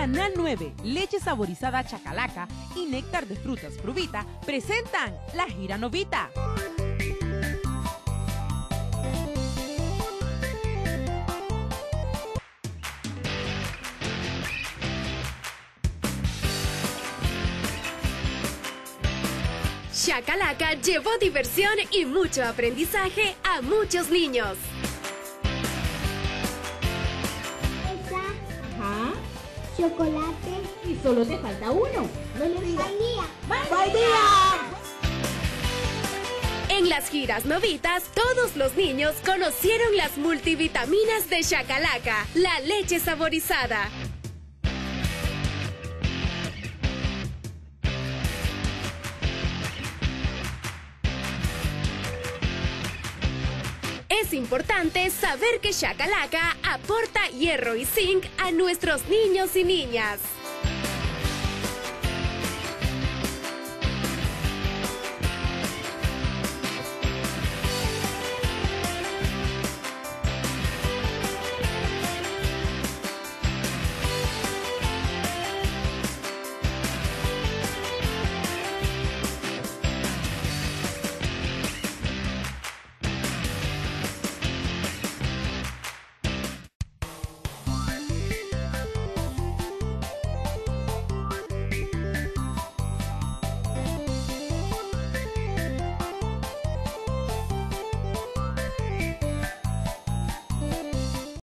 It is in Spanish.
Canal 9, leche saborizada chacalaca y néctar de frutas frubita presentan la gira novita. Chacalaca llevó diversión y mucho aprendizaje a muchos niños. Chocolate. Y solo te falta uno. No lo digas. En las giras novitas, todos los niños conocieron las multivitaminas de Chacalaca, la leche saborizada. Es importante saber que Chacalaca aporta hierro y zinc a nuestros niños y niñas.